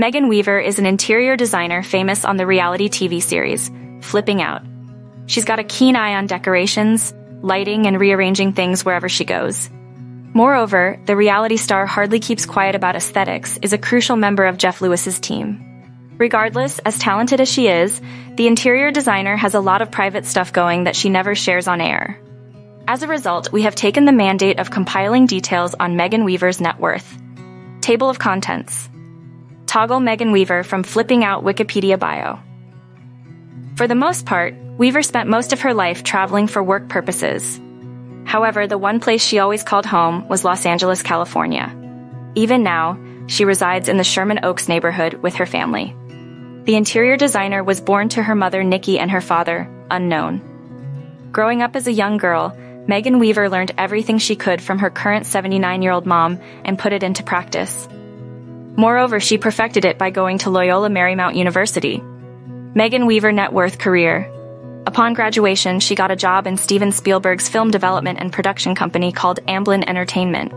Megan Weaver is an interior designer famous on the reality TV series, Flipping Out. She's got a keen eye on decorations, lighting, and rearranging things wherever she goes. Moreover, the reality star hardly keeps quiet about aesthetics, is a crucial member of Jeff Lewis's team. Regardless, as talented as she is, the interior designer has a lot of private stuff going that she never shares on air. As a result, we have taken the mandate of compiling details on Megan Weaver's net worth. Table of Contents Toggle Megan Weaver from Flipping Out Wikipedia bio. For the most part, Weaver spent most of her life traveling for work purposes. However, the one place she always called home was Los Angeles, California. Even now, she resides in the Sherman Oaks neighborhood with her family. The interior designer was born to her mother Nikki and her father, unknown. Growing up as a young girl, Megan Weaver learned everything she could from her current 79 year old mom and put it into practice. Moreover, she perfected it by going to Loyola Marymount University. Megan Weaver net worth career. Upon graduation, she got a job in Steven Spielberg's film development and production company called Amblin Entertainment.